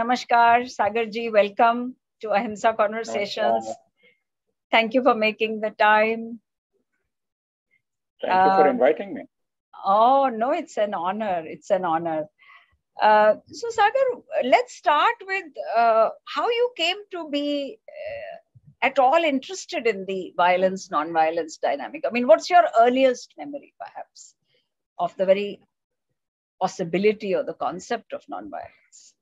Namaskar, Sagarji. Welcome to Ahimsa Conversations. Namaskar. Thank you for making the time. Thank you for uh, inviting me. Oh, no, it's an honor. It's an honor. Uh, so, Sagar, let's start with uh, how you came to be uh, at all interested in the violence non-violence dynamic. I mean, what's your earliest memory, perhaps, of the very possibility or the concept of non-violence?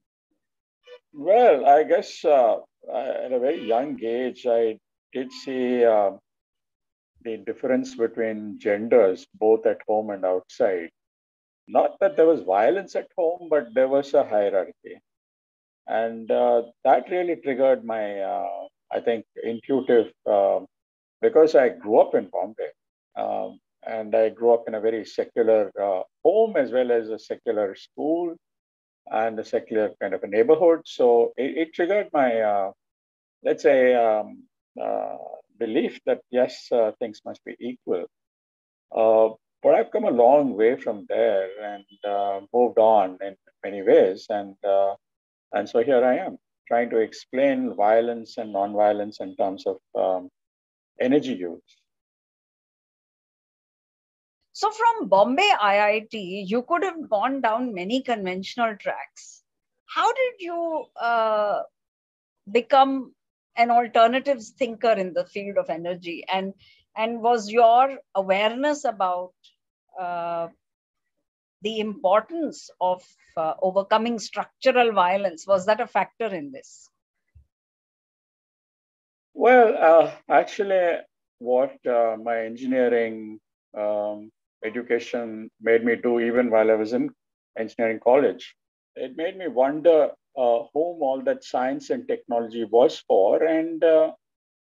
Well, I guess uh, at a very young age, I did see the difference between genders, both at home and outside. Not that there was violence at home, but there was a hierarchy. And uh, that really triggered my, uh, I think, intuitive, uh, because I grew up in Bombay. Um, and I grew up in a very secular uh, home as well as a secular school and a secular kind of a neighborhood. So it, it triggered my, uh, let's say, um, uh, belief that yes, uh, things must be equal. Uh, but I've come a long way from there and uh, moved on in many ways, and uh, and so here I am trying to explain violence and non-violence in terms of um, energy use. So from Bombay IIT, you could have gone down many conventional tracks. How did you uh, become an alternatives thinker in the field of energy and and was your awareness about uh, the importance of uh, overcoming structural violence was that a factor in this well uh, actually what uh, my engineering um, education made me do even while i was in engineering college it made me wonder uh, whom all that science and technology was for. And uh,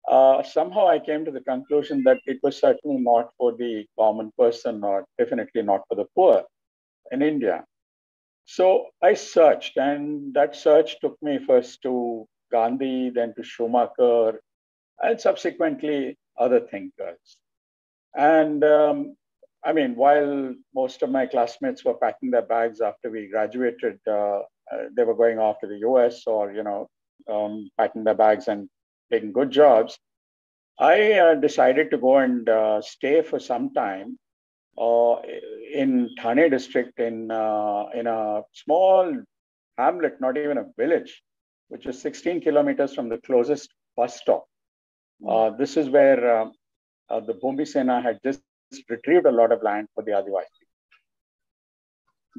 uh, somehow I came to the conclusion that it was certainly not for the common person, or definitely not for the poor in India. So I searched, and that search took me first to Gandhi, then to Schumacher, and subsequently other thinkers. And um, I mean, while most of my classmates were packing their bags after we graduated, uh, uh, they were going off to the US or, you know, um, packing their bags and taking good jobs. I uh, decided to go and uh, stay for some time uh, in Thane district in, uh, in a small hamlet, not even a village, which is 16 kilometers from the closest bus stop. Uh, this is where the Bhumi Sena had just retrieved a lot of land for the Adivasi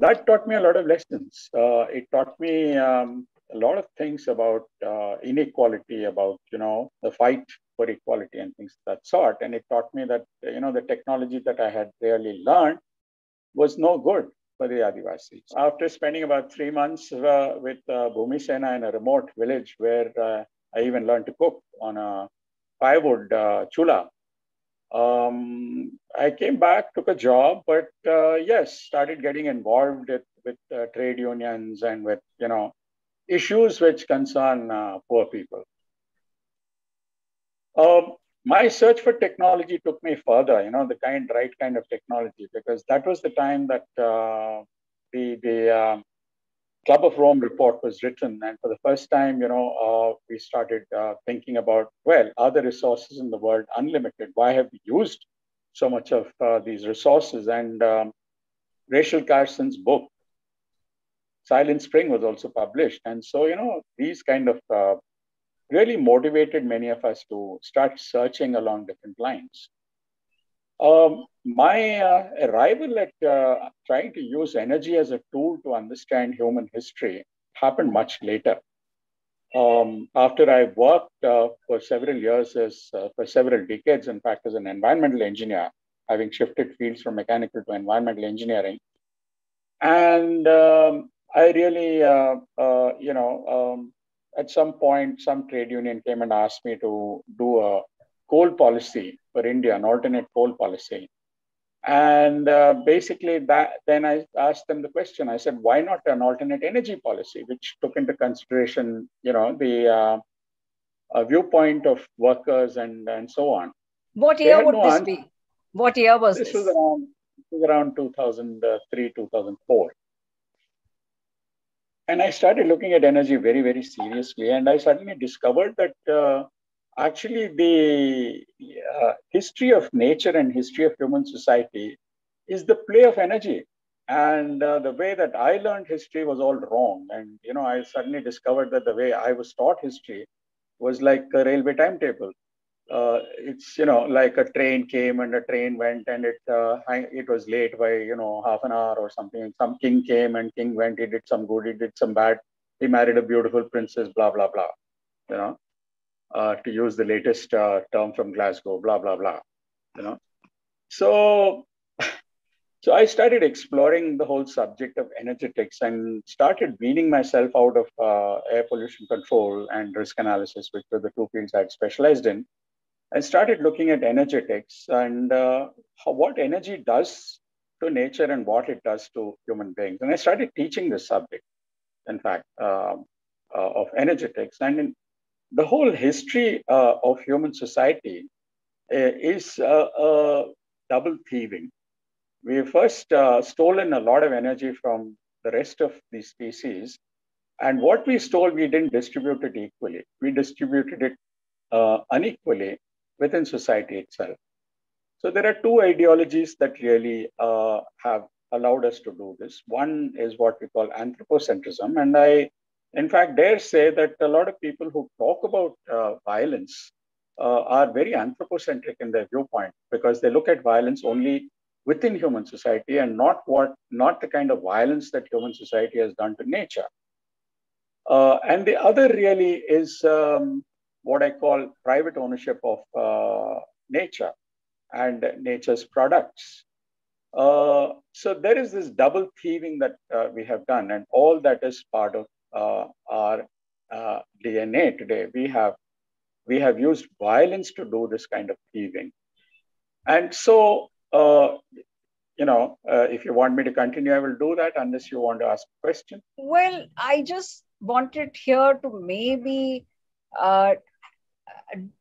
that taught me a lot of lessons. Uh, it taught me um, a lot of things about uh, inequality, about you know the fight for equality and things of that sort. And it taught me that you know the technology that I had really learned was no good for the Adivasis. After spending about three months uh, with uh, Bhumi Sena in a remote village where uh, I even learned to cook on a firewood uh, chula, um, I came back, took a job, but uh, yes, started getting involved with, with uh, trade unions and with you know issues which concern uh, poor people. Um, my search for technology took me further, you know, the kind, right kind of technology, because that was the time that uh, the the um, Club of Rome report was written, and for the first time, you know, uh, we started uh, thinking about well, are the resources in the world unlimited? Why have we used so much of uh, these resources? And um, Rachel Carson's book, Silent Spring, was also published, and so you know, these kind of uh, really motivated many of us to start searching along different lines. Um, my uh, arrival at uh, trying to use energy as a tool to understand human history happened much later. Um, after I worked uh, for several years, as uh, for several decades, in fact, as an environmental engineer, having shifted fields from mechanical to environmental engineering, and um, I really, uh, uh, you know, um, at some point, some trade union came and asked me to do a coal policy for India, an alternate coal policy. And uh, basically, that then I asked them the question. I said, "Why not an alternate energy policy, which took into consideration, you know, the uh, viewpoint of workers and and so on?" What year would no this answer. be? What year was this? This was around, was around 2003, 2004. and I started looking at energy very, very seriously. And I suddenly discovered that uh, actually the uh, history of nature and history of human society is the play of energy. And uh, the way that I learned history was all wrong. And, you know, I suddenly discovered that the way I was taught history was like a railway timetable uh, it's you know like a train came and a train went and it uh, it was late by you know half an hour or something. Some king came and king went. He did some good. He did some bad. He married a beautiful princess. Blah blah blah. You know, uh, to use the latest uh, term from Glasgow. Blah blah blah. You know, so. So I started exploring the whole subject of energetics and started weaning myself out of uh, air pollution control and risk analysis, which were the two fields I had specialized in I started looking at energetics and uh, how, what energy does to nature and what it does to human beings. And I started teaching this subject, in fact, uh, uh, of energetics. And in the whole history uh, of human society uh, is uh, double thieving. We first stolen a lot of energy from the rest of the species. And what we stole, we didn't distribute it equally. We distributed it unequally within society itself. So there are two ideologies that really uh, have allowed us to do this. One is what we call anthropocentrism. And I, in fact, dare say that a lot of people who talk about uh, violence uh, are very anthropocentric in their viewpoint because they look at violence only within human society and not what not the kind of violence that human society has done to nature. Uh, and the other really is um, what I call private ownership of uh, nature and nature's products. Uh, so there is this double thieving that uh, we have done, and all that is part of our uh, DNA today. We have we have used violence to do this kind of thieving, and so uh, you know, if you want me to continue, I will do that. Unless you want to ask a question. Well, I just wanted here to maybe uh,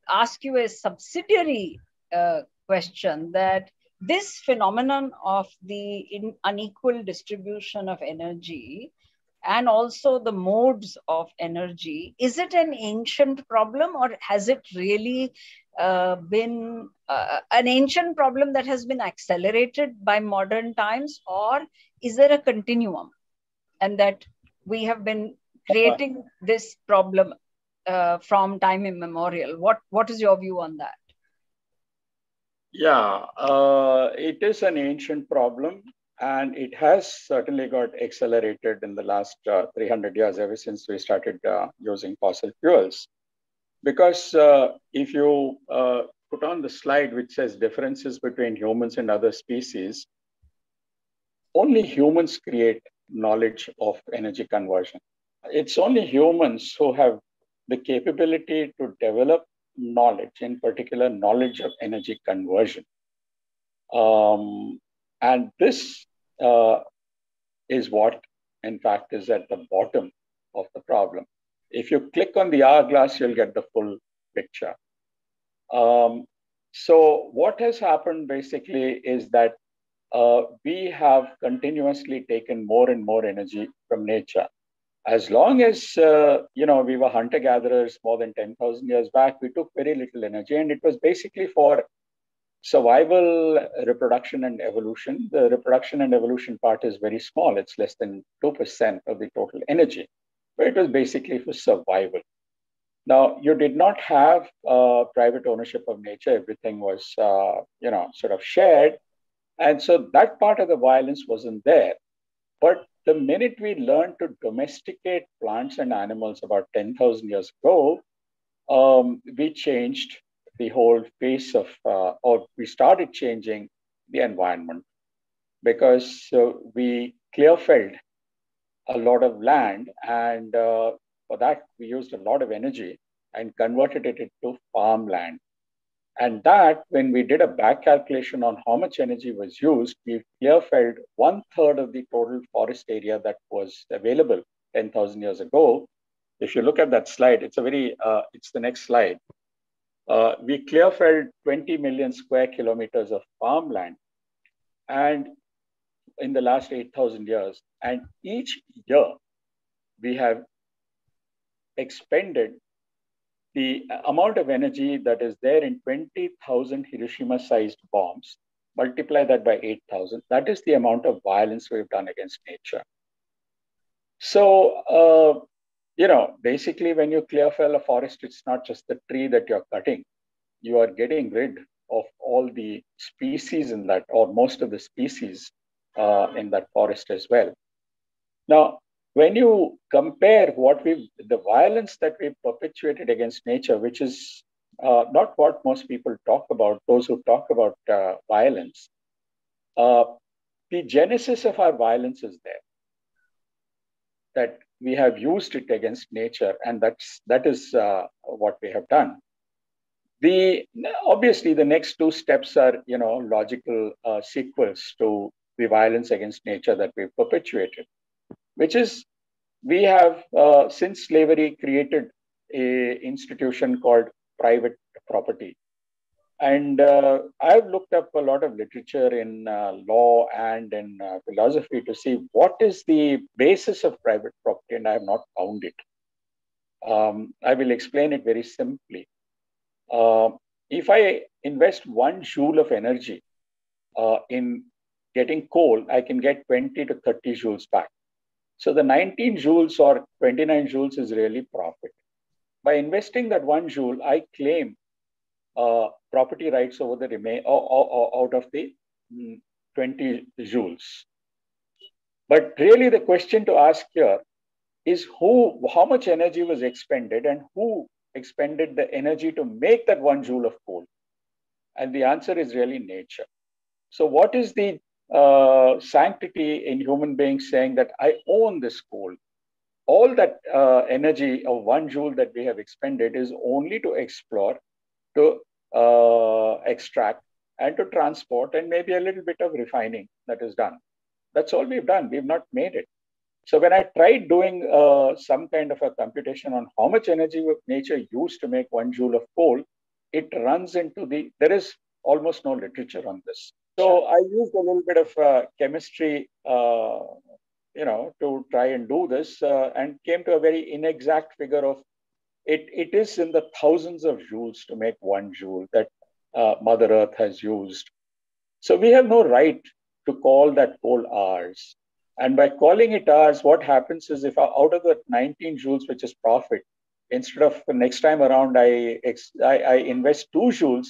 ask you a subsidiary uh, question that this phenomenon of the unequal distribution of energy and also the modes of energy is it an ancient problem or has it really uh, been uh, an ancient problem that has been accelerated by modern times or is there a continuum and that we have been creating this problem uh, from time immemorial. What what is your view on that? Yeah, uh, it is an ancient problem, and it has certainly got accelerated in the last uh, 300 years, ever since we started uh, using fossil fuels. Because uh, if you uh, put on the slide which says differences between humans and other species, only humans create knowledge of energy conversion. It's only humans who have the capability to develop knowledge, in particular, knowledge of energy conversion. Um, and this uh, is what, in fact, is at the bottom of the problem. If you click on the hourglass, you'll get the full picture. Um, so, what has happened basically is that uh, we have continuously taken more and more energy from nature as long as uh, you know we were hunter gatherers more than 10000 years back we took very little energy and it was basically for survival reproduction and evolution. The reproduction and evolution part is very small. It's less than 2% of the total energy. But it was basically for survival. Now you did not have uh, private ownership of nature. Everything was uh, you know sort of shared. And so that part of the violence wasn't there. But the minute we learned to domesticate plants and animals about 10,000 years ago, um, we changed the whole face of, uh, or we started changing the environment because uh, we clear felled a lot of land. And uh, for that, we used a lot of energy and converted it into farmland. And that, when we did a back calculation on how much energy was used, we clear felled one third of the total forest area that was available 10,000 years ago. If you look at that slide, it's a very, uh, it's the next slide. Uh, we clear felled 20 million square kilometers of farmland. And in the last 8,000 years, and each year, we have expended the amount of energy that is there in 20,000 Hiroshima sized bombs, multiply that by 8,000. That is the amount of violence we've done against nature. So, uh, you know, basically, when you clear fell a forest, it's not just the tree that you're cutting, you are getting rid of all the species in that, or most of the species uh, in that forest as well. Now, when you compare what we the violence that we perpetuated against nature, which is uh, not what most people talk about, those who talk about uh, violence, uh, the genesis of our violence is there. That we have used it against nature, and that's that is uh, what we have done. The obviously the next two steps are you know logical uh, sequels to the violence against nature that we've perpetuated which is we have uh, since slavery created a institution called private property and uh, i've looked up a lot of literature in uh, law and in uh, philosophy to see what is the basis of private property and i have not found it. Um, i will explain it very simply. Uh, if i invest one joule of energy uh, in getting coal i can get 20 to 30 joules back. So the 19 joules or 29 joules is really profit. By investing that one joule, I claim property rights over the remain out of the mm, 20 joules. But really, the question to ask here is who, how much energy was expended, and who expended the energy to make that one joule of coal? And the answer is really nature. So, what is the uh, sanctity in human beings saying that I own this coal. All that uh, energy of one joule that we have expended is only to explore, to uh, extract, and to transport, and maybe a little bit of refining that is done. That's all we've done. We've not made it. So when I tried doing uh, some kind of a computation on how much energy nature used to make one joule of coal, it runs into the, there is almost no literature on this. So I used a little bit of uh, chemistry, uh, you know, to try and do this, uh, and came to a very inexact figure of it. It is in the thousands of joules to make one joule that uh, Mother Earth has used. So we have no right to call that coal ours. And by calling it ours, what happens is if out of the 19 joules, which is profit, instead of the next time around I, I, I invest two joules,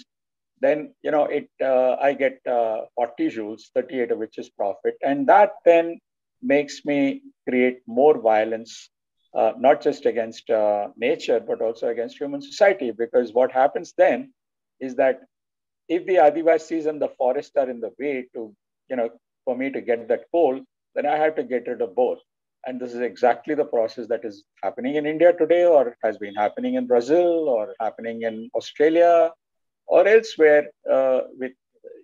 then you know it uh, i get uh, 40 joules 38 of which is profit and that then makes me create more violence uh, not just against uh, nature but also against human society because what happens then is that if the adivasis and the forest are in the way to you know for me to get that coal then i have to get rid of both and this is exactly the process that is happening in india today or has been happening in brazil or happening in australia or elsewhere uh, with,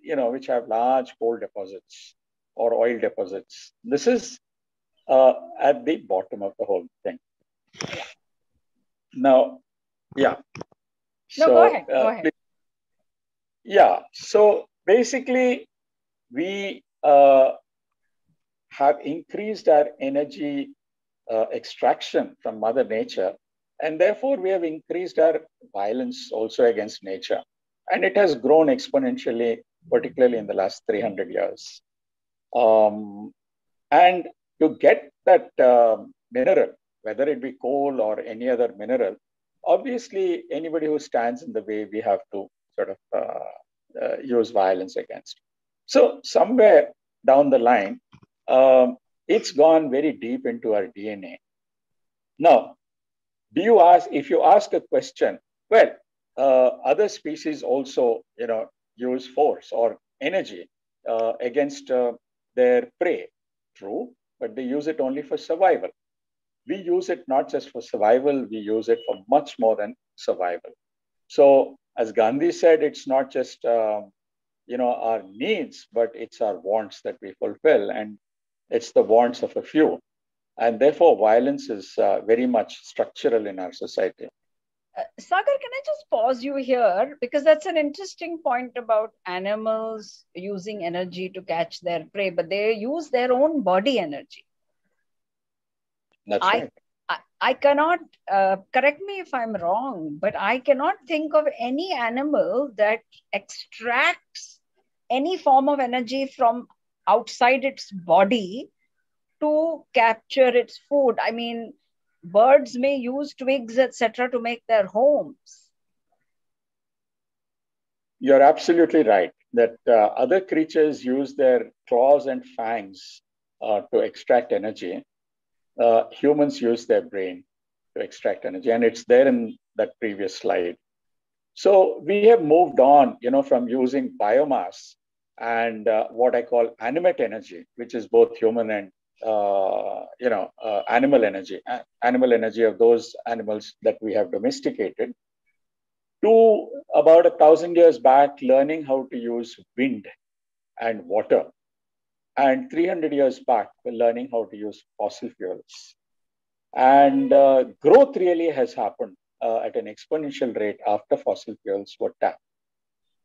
you know, which have large coal deposits or oil deposits. This is uh, at the bottom of the whole thing. Now, yeah. No, so, go ahead. Go uh, ahead. Yeah. So basically, we uh, have increased our energy uh, extraction from Mother Nature, and therefore we have increased our violence also against nature. And it has grown exponentially, particularly in the last 300 years. Um, and to get that uh, mineral, whether it be coal or any other mineral, obviously anybody who stands in the way, we have to sort of uh, uh, use violence against. So somewhere down the line, um, it's gone very deep into our DNA. Now, do you ask, if you ask a question, well, uh, other species also, you know, use force or energy uh, against uh, their prey. True, but they use it only for survival. We use it not just for survival, we use it for much more than survival. So, as Gandhi said, it's not just um, you know our needs, but it's our wants that we fulfill, and it's the wants of a few. And therefore, violence is uh, very much structural in our society. Uh, Sagar, can I just pause you here? Because that's an interesting point about animals using energy to catch their prey, but they use their own body energy. That's I, right. I cannot, uh, correct me if I'm wrong, but I cannot think of any animal that extracts any form of energy from outside its body to capture its food. I mean, birds may use twigs, etc., to make their homes. You're absolutely right that uh, other creatures use their claws and fangs uh, to extract energy. Uh, humans use their brain to extract energy, and it's there in that previous slide. So we have moved on, you know, from using biomass and uh, what I call animate energy, which is both human and uh, you know uh, animal energy, animal energy of those animals that we have domesticated, to about a thousand years back, learning how to use wind and water, and 300 years back, learning how to use fossil fuels. And uh, growth really has happened uh, at an exponential rate after fossil fuels were tapped.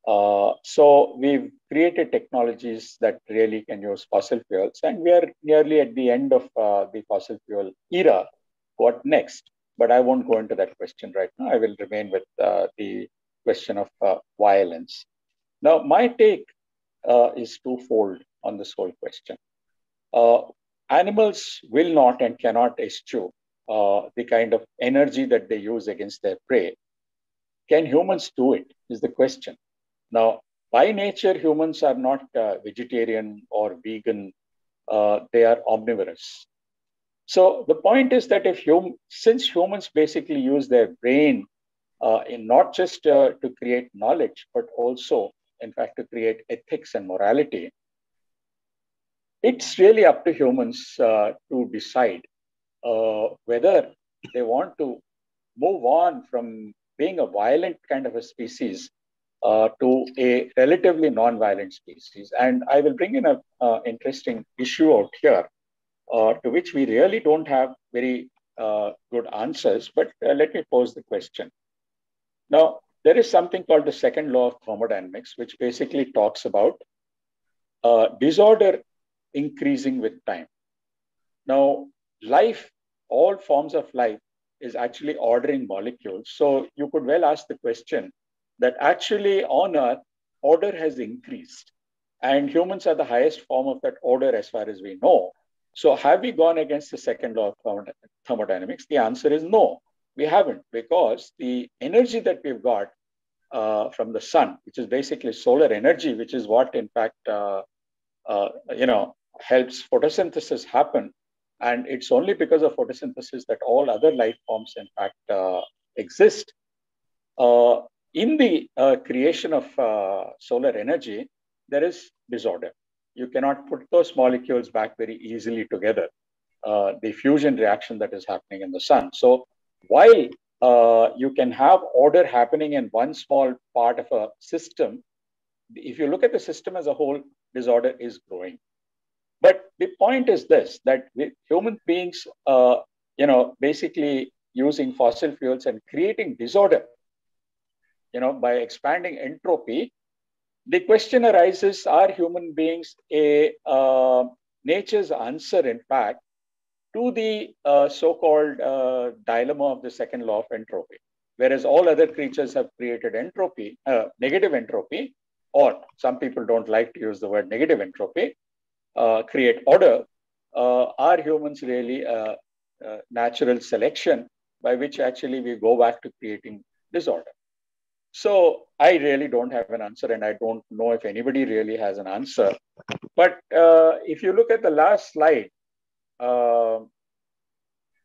Uh, so we've created technologies that really can use fossil fuels, and we are nearly at the end of uh, the fossil fuel era. What next? But I won't go into that question right now. I will remain with uh, the question of uh, violence. Now, my take uh, is twofold on this whole question. animals will not and cannot eschew the kind of energy that they use against their prey. Can humans do it? Is the question. Now, by nature, humans are not uh, vegetarian or vegan. Uh, they are omnivorous. So the point is that if hum- since humans basically use their brain uh, in not just uh, to create knowledge, but also, in fact, to create ethics and morality, it's really up to humans uh, to decide uh, whether they want to move on from being a violent kind of a species uh, to a relatively non-violent species. And I will bring in an uh, interesting issue out here, uh, to which we really don't have very uh, good answers, but uh, let me pose the question. Now, there is something called the second law of thermodynamics, which basically talks about uh, disorder increasing with time. Now, life, all forms of life, is actually ordering molecules. So you could well ask the question that actually on Earth, order has increased. And humans are the highest form of that order as far as we know. So have we gone against the second law of thermodynamics? The answer is no, we haven't, because the energy that we've got uh, from the sun, which is basically solar energy, which is what in fact, uh, uh, you know, helps photosynthesis happen. And it's only because of photosynthesis that all other life forms, in fact, uh, exist. Uh, in the uh, creation of uh, solar energy, there is disorder. You cannot put those molecules back very easily together. Uh, the fusion reaction that is happening in the sun. So while uh, you can have order happening in one small part of a system, if you look at the system as a whole, disorder is growing. But the point is this: that human beings, uh, you know, basically using fossil fuels and creating disorder you know, by expanding entropy, the question arises, are human beings a uh, nature's answer, in fact, to the uh, so-called uh, dilemma of the second law of entropy? Whereas all other creatures have created entropy, uh, negative entropy, or some people don't like to use the word negative entropy, uh, create order, uh, are humans really natural selection by which actually we go back to creating disorder? So I really don't have an answer, and I don't know if anybody really has an answer. But uh, if you look at the last slide, uh,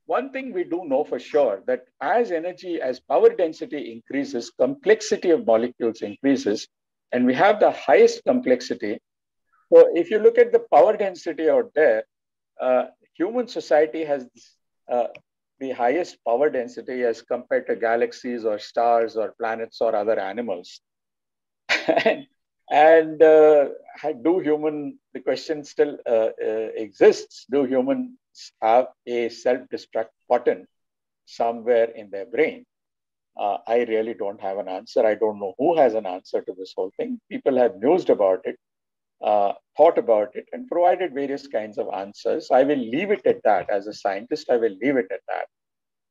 one thing we do know for sure that as energy, as power density increases, complexity of molecules increases, and we have the highest complexity. So if you look at the power density out there, uh, human society has uh, the highest power density as compared to galaxies or stars or planets or other animals. and uh, do human, the question still uh, uh, exists, do humans have a self-destruct button somewhere in their brain? Uh, I really don't have an answer. I don't know who has an answer to this whole thing. People have mused about it uh, thought about it and provided various kinds of answers. I will leave it at that. As a scientist, I will leave it at that.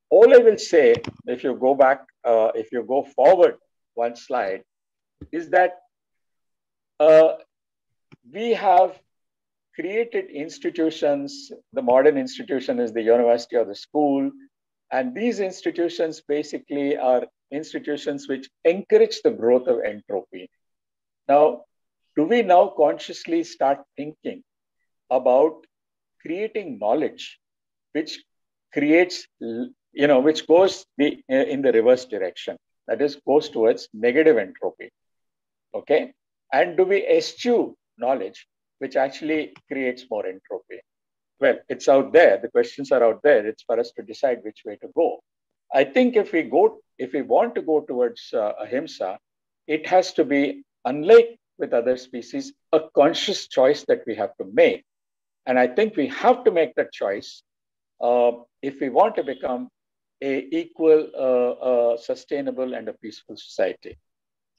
all I will say, if you go back, uh, if you go forward one slide, is that uh, we have created institutions. The modern institution is the university or the school. And these institutions basically are institutions which encourage the growth of entropy. Now, do we now consciously start thinking about creating knowledge which creates, you know, which goes the, in the reverse direction? That is, goes towards negative entropy. Okay. And do we eschew knowledge which actually creates more entropy? Well, it's out there. The questions are out there. It's for us to decide which way to go. I think if we go, if we want to go towards uh, ahimsa, it has to be, unlike with other species, a conscious choice that we have to make. And I think we have to make that choice uh, if we want to become a equal, uh, uh, sustainable, and a peaceful society.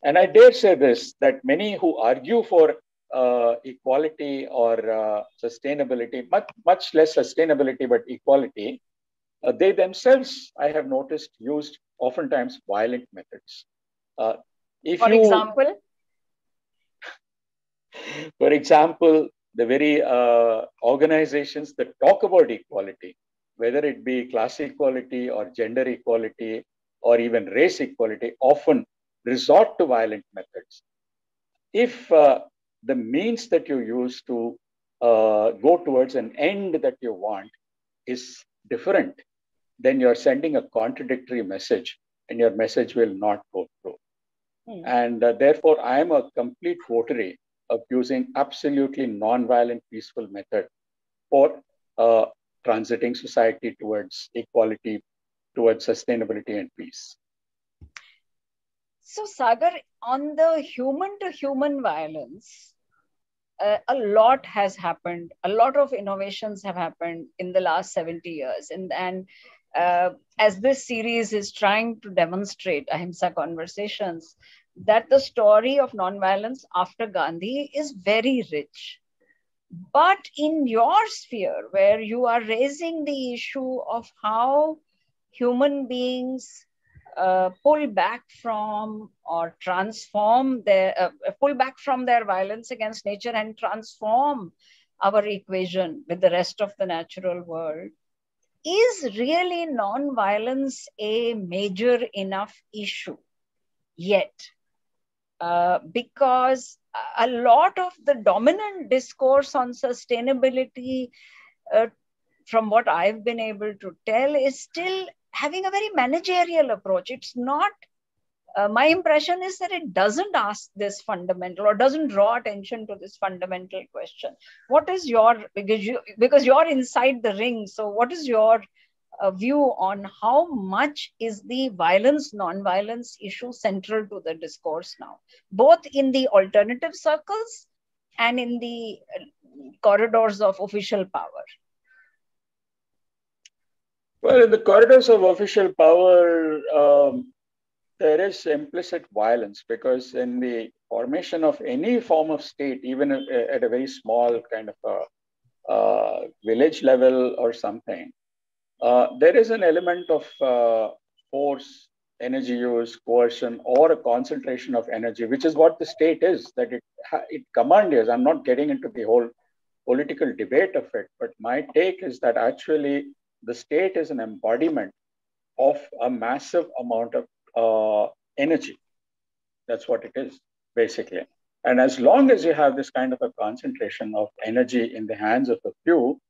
And I dare say this that many who argue for uh, equality or uh, sustainability, much, much less sustainability, but equality, uh, they themselves, I have noticed, used oftentimes violent methods. Uh, if for you, example? For example, the very uh, organizations that talk about equality, whether it be class equality or gender equality or even race equality, often resort to violent methods. If uh, the means that you use to uh, go towards an end that you want is different, then you're sending a contradictory message and your message will not go through. Mm. And uh, therefore, I am a complete votary of using absolutely non-violent, peaceful method for uh, transiting society towards equality, towards sustainability and peace. So, Sagar, on the human to human violence, uh, a lot has happened. A lot of innovations have happened in the last 70 years. And, and uh, as this series is trying to demonstrate Ahimsa Conversations, that the story of nonviolence after Gandhi is very rich. But in your sphere, where you are raising the issue of how human beings uh, pull back from or transform their uh, pull back from their violence against nature and transform our equation with the rest of the natural world is really non-violence a major enough issue yet uh, because a lot of the dominant discourse on sustainability uh, from what i've been able to tell is still having a very managerial approach. It's not, uh, my impression is that it doesn't ask this fundamental or doesn't draw attention to this fundamental question. What is your, because, you, because you're inside the ring, so what is your uh, view on how much is the violence, non-violence issue central to the discourse now, both in the alternative circles and in the uh, corridors of official power? Well, in the corridors of official power, um, there is implicit violence because in the formation of any form of state, even at a very small kind of a uh, village level or something, uh, there is an element of uh, force, energy use, coercion, or a concentration of energy, which is what the state is, that it, it commands. I'm not getting into the whole political debate of it, but my take is that actually the state is an embodiment of a massive amount of uh, energy. That's what it is, basically. And as long as you have this kind of a concentration of energy in the hands of a few,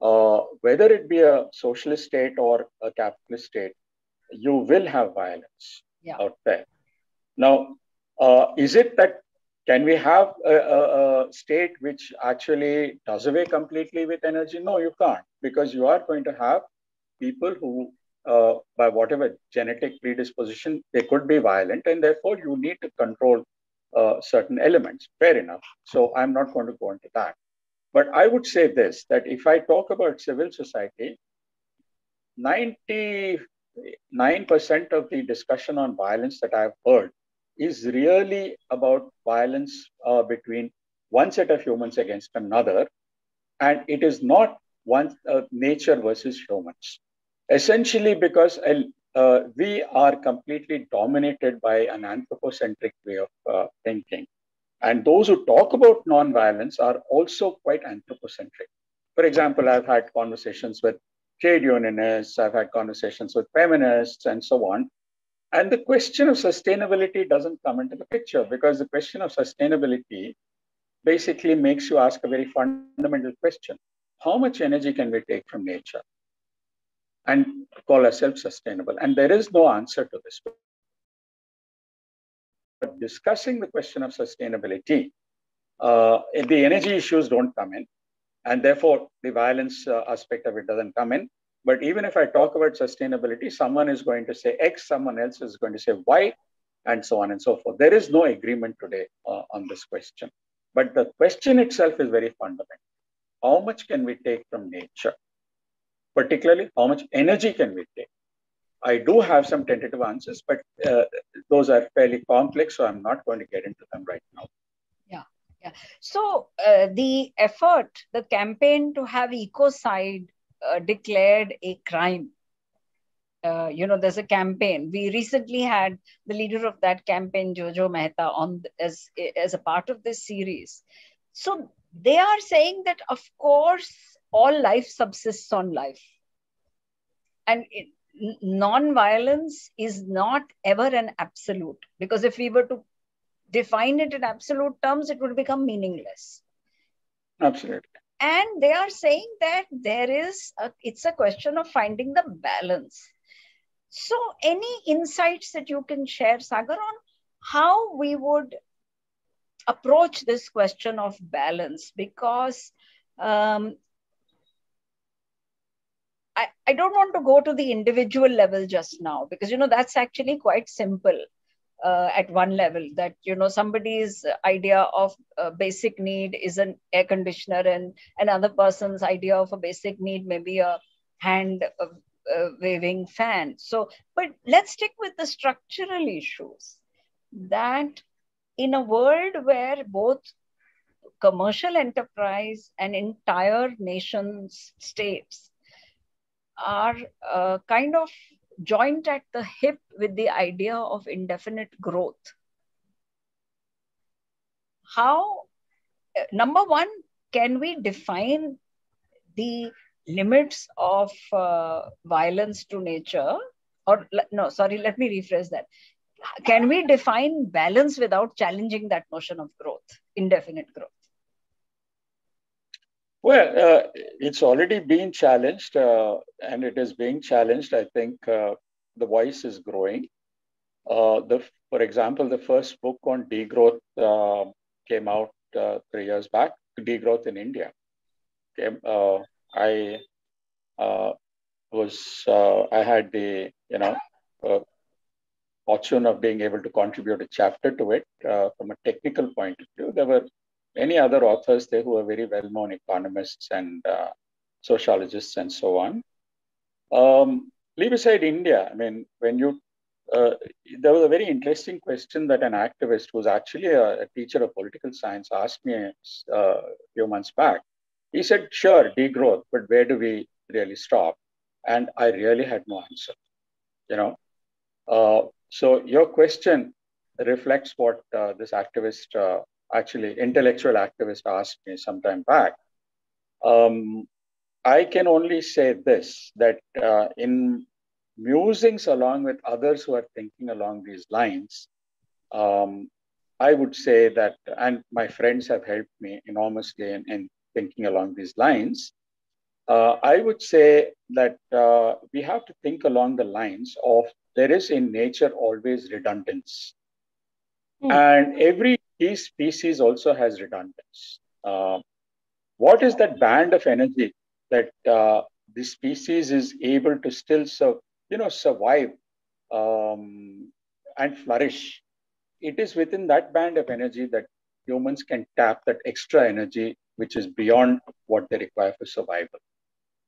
uh, whether it be a socialist state or a capitalist state, you will have violence yeah. out there. Now, uh, is it that can we have a, a, a, state which actually does away completely with energy? No, you can't, because you are going to have people who, uh, by whatever genetic predisposition, they could be violent, and therefore you need to control uh, certain elements. Fair enough. So I'm not going to go into that. But I would say this that if I talk about civil society, 99% of the discussion on violence that I've heard is really about violence uh, between one set of humans against another. And it is not one uh, nature versus humans. Essentially, because uh, we are completely dominated by an anthropocentric way of uh, thinking. And those who talk about nonviolence are also quite anthropocentric. For example, I've had conversations with trade unionists, I've had conversations with feminists, and so on. And the question of sustainability doesn't come into the picture because the question of sustainability basically makes you ask a very fundamental question How much energy can we take from nature and call ourselves sustainable? And there is no answer to this. But discussing the question of sustainability, uh, the energy issues don't come in, and therefore the violence uh, aspect of it doesn't come in. But even if I talk about sustainability, someone is going to say X, someone else is going to say Y, and so on and so forth. There is no agreement today uh, on this question. But the question itself is very fundamental. How much can we take from nature? Particularly, how much energy can we take? I do have some tentative answers, but uh, those are fairly complex, so I'm not going to get into them right now. Yeah, yeah. So uh, the effort, the campaign to have ecocide uh, declared a crime. Uh, you know, there's a campaign. We recently had the leader of that campaign, Jojo Mehta, on as as a part of this series. So they are saying that, of course, all life subsists on life, and it, non-violence is not ever an absolute. Because if we were to define it in absolute terms it would become meaningless. Absolutely. And they are saying that there is a, it's a question of finding the balance. So any insights that you can share sagar on how we would approach this question of balance? Because um, I, I don't want to go to the individual level just now because you know that's actually quite simple uh, at one level that you know somebody's idea of a basic need is an air conditioner and another person's idea of a basic need may be a hand uh, waving fan. So but let's stick with the structural issues that in a world where both commercial enterprise and entire nations states are uh, kind of joint at the hip with the idea of indefinite growth. How, uh, number one, can we define the limits of uh, violence to nature? Or, no, sorry, let me rephrase that. Can we define balance without challenging that notion of growth, indefinite growth? Well, uh, it's already been challenged, uh, and it is being challenged. I think uh, the voice is growing. Uh, the, for example, the first book on degrowth uh, came out uh, three years back. Degrowth in India. I was I had the you know fortune of being able to contribute a chapter to it from a technical point of view. There were many other authors there who are very well known economists and uh, sociologists and so on. Um, leave aside India, I mean, when you, uh, there was a very interesting question that an activist who's actually a, a teacher of political science asked me uh, a few months back. He said, sure, degrowth, but where do we really stop? And I really had no answer, you know. Uh, so your question reflects what uh, this activist uh, actually intellectual activist asked me some time back. Um, I can only say this that uh, in musings along with others who are thinking along these lines, um, I would say that, and my friends have helped me enormously in, in thinking along these lines. Uh, I would say that uh, we have to think along the lines of there is in nature always redundance. Mm. And every each species also has redundance. Uh, what is that band of energy that uh, the species is able to still sur- you know, survive um, and flourish? It is within that band of energy that humans can tap that extra energy which is beyond what they require for survival.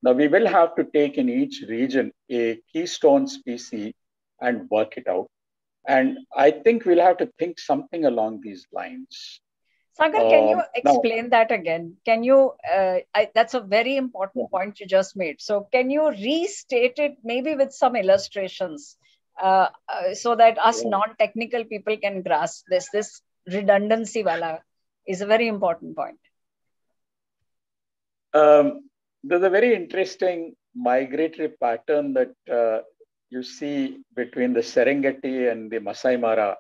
Now, we will have to take in each region a keystone species and work it out. And I think we'll have to think something along these lines. Sagar, can you um, explain now, that again? Can you? Uh, I, that's a very important yeah. point you just made. So, can you restate it maybe with some illustrations uh, uh, so that us yeah. non-technical people can grasp this? This redundancy wala is a very important point. Um, there's a very interesting migratory pattern that uh, you see between the Serengeti and the Masai Mara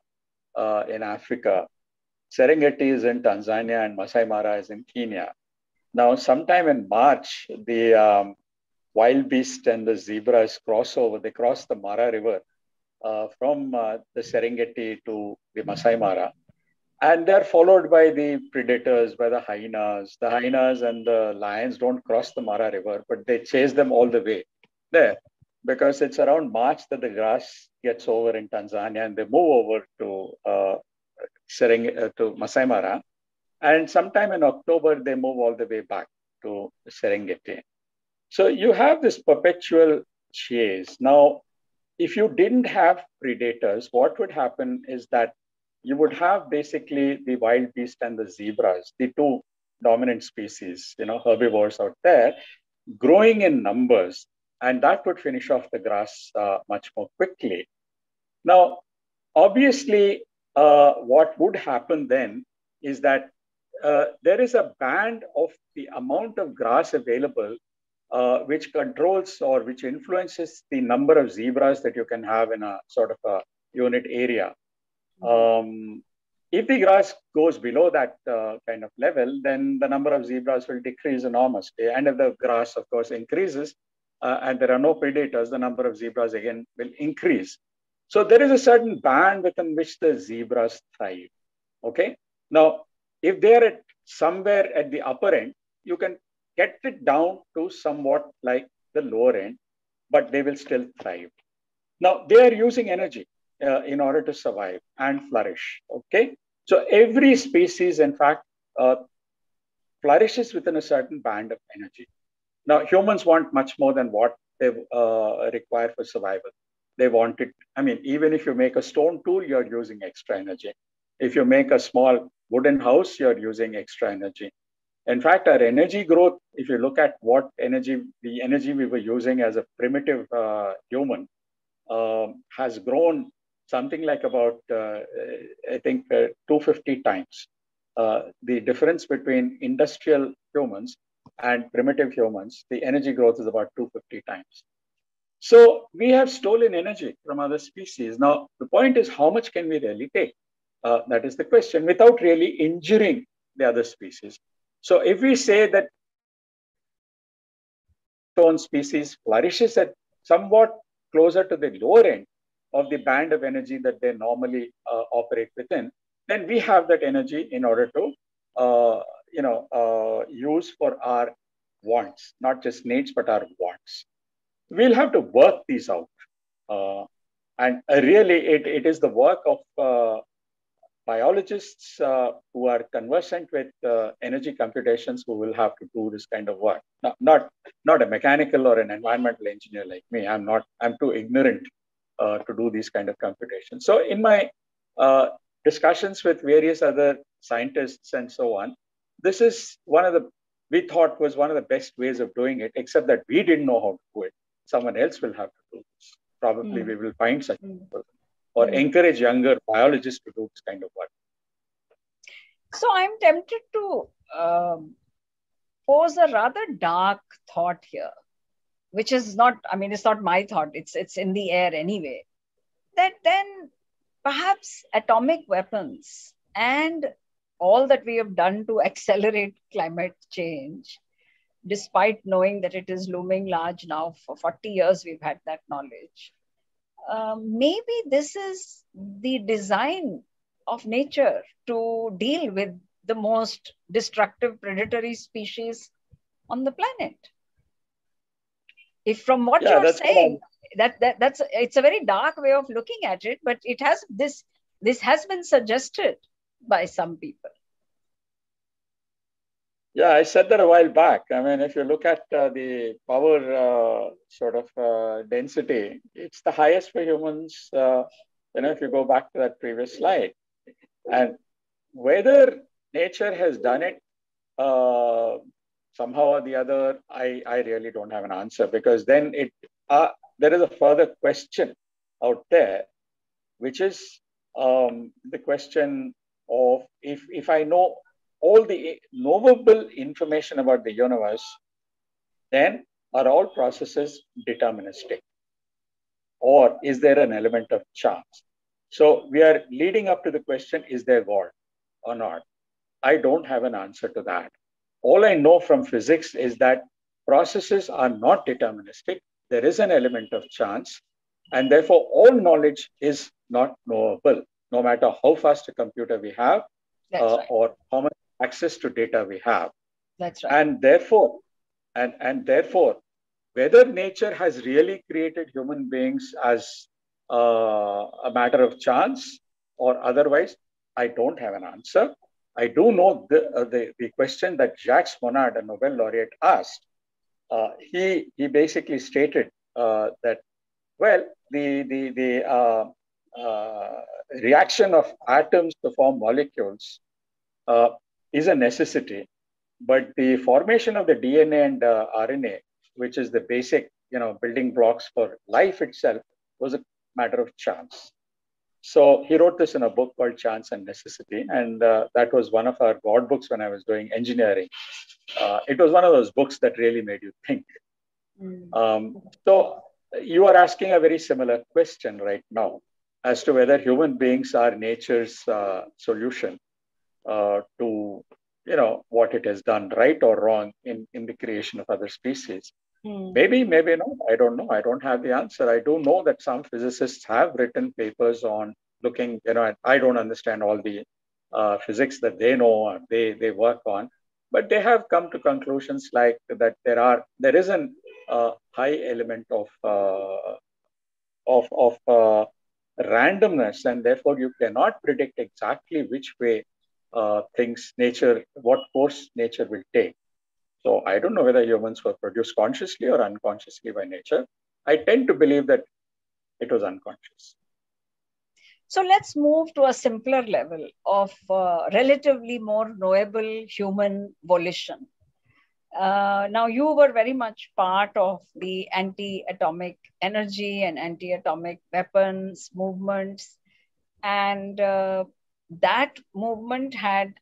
uh, in Africa. Serengeti is in Tanzania and Masai Mara is in Kenya. Now, sometime in March, the um, wildebeest and the zebras cross over. They cross the Mara River uh, from uh, the Serengeti to the Masai Mara. And they're followed by the predators, by the hyenas. The hyenas and the lions don't cross the Mara River, but they chase them all the way there because it's around March that the grass gets over in Tanzania and they move over to uh, Sereng- uh, to Masai Mara. And sometime in October, they move all the way back to Serengeti. So you have this perpetual chase. Now, if you didn't have predators, what would happen is that you would have basically the wildebeest and the zebras, the two dominant species, you know, herbivores out there, growing in numbers, and that would finish off the grass uh, much more quickly. Now, obviously, uh, what would happen then is that uh, there is a band of the amount of grass available uh, which controls or which influences the number of zebras that you can have in a sort of a unit area. Um, if the grass goes below that uh, kind of level, then the number of zebras will decrease enormously. And if the grass, of course, increases and there are no predators, the number of zebras again will increase. So there is a certain band within which the zebras thrive. Okay. Now, if they're at somewhere at the upper end, you can get it down to somewhat like the lower end, but they will still thrive. Now, they are using energy uh, in order to survive and flourish. Okay. So every species, in fact, uh, flourishes within a certain band of energy. Now, humans want much more than what they uh, require for survival they want it. I mean, even if you make a stone tool, you're using extra energy. If you make a small wooden house, you're using extra energy. In fact, our energy growth, if you look at what energy, the energy we were using as a primitive uh, human, um, has grown something like about, uh, I think, uh, 250 times. Uh, the difference between industrial humans and primitive humans, the energy growth is about 250 times. So we have stolen energy from other species. Now, the point is, how much can we really take? Uh, that is the question, without really injuring the other species. So if we say that one species flourishes at somewhat closer to the lower end of the band of energy that they normally uh, operate within, then we have that energy in order to, uh, you know, uh, use for our wants, not just needs, but our wants we'll have to work these out. Uh, and uh, really, it, it is the work of uh, biologists uh, who are conversant with energy computations who will have to do this kind of work. Not, not, not a mechanical or an environmental engineer like me. I'm not, I'm too ignorant to do these kind of computations. So in my discussions with various other scientists and so on, this is one of the we thought was one of the best ways of doing it, except that we didn't know how to do it someone else will have to do this. Probably mm. we will find such mm. people or mm. encourage younger biologists to do this kind of work. So I'm tempted to um, pose a rather dark thought here, which is not, I mean, it's not my thought, it's, it's in the air anyway. That then perhaps atomic weapons and all that we have done to accelerate climate change despite knowing that it is looming large now for 40 years we've had that knowledge. Um, maybe this is the design of nature to deal with the most destructive predatory species on the planet. If from what yeah, you're saying that, that that's it's a very dark way of looking at it but it has this this has been suggested by some people yeah, I said that a while back. I mean, if you look at uh, the power uh, sort of uh, density, it's the highest for humans. Uh, you know, if you go back to that previous slide, and whether nature has done it uh, somehow or the other, I, I really don't have an answer because then it uh, there is a further question out there, which is um, the question of if if I know all the knowable information about the universe, then are all processes deterministic? Or is there an element of chance? So we are leading up to the question is there God or not? I don't have an answer to that. All I know from physics is that processes are not deterministic. There is an element of chance. And therefore, all knowledge is not knowable, no matter how fast a computer we have uh, right. or how much access to data we have. That's right. And therefore, and, and therefore, whether nature has really created human beings as uh, a matter of chance or otherwise, I don't have an answer. I do know the, uh, the, the, question that Jacques Monod, a Nobel laureate, asked. Uh, he, he basically stated uh, that, well, the, the, the uh, uh, reaction of atoms to form molecules is a necessity, but the formation of the DNA and RNA, which is the basic you know, building blocks for life itself, was a matter of chance. So he wrote this in a book called Chance and Necessity. And uh, that was one of our God books when I was doing engineering. Uh, it was one of those books that really made you think. Mm. Um, so you are asking a very similar question right now as to whether human beings are nature's uh, solution uh, to you know what it has done right or wrong in, in the creation of other species Hmm. Maybe, maybe not. I don't know. I don't have the answer. I do know that some physicists have written papers on looking, you know, I don't understand all the uh, physics that they know, they, they work on, but they have come to conclusions like that there are, there is a uh, high element of, uh, of, of uh, randomness and therefore you cannot predict exactly which way uh, things, nature, what course nature will take. So I don't know whether humans were produced consciously or unconsciously by nature. I tend to believe that it was unconscious. So let's move to a simpler level of uh, relatively more knowable human volition. Uh, now, you were very much part of the anti atomic energy and anti atomic weapons movements. And uh, that movement had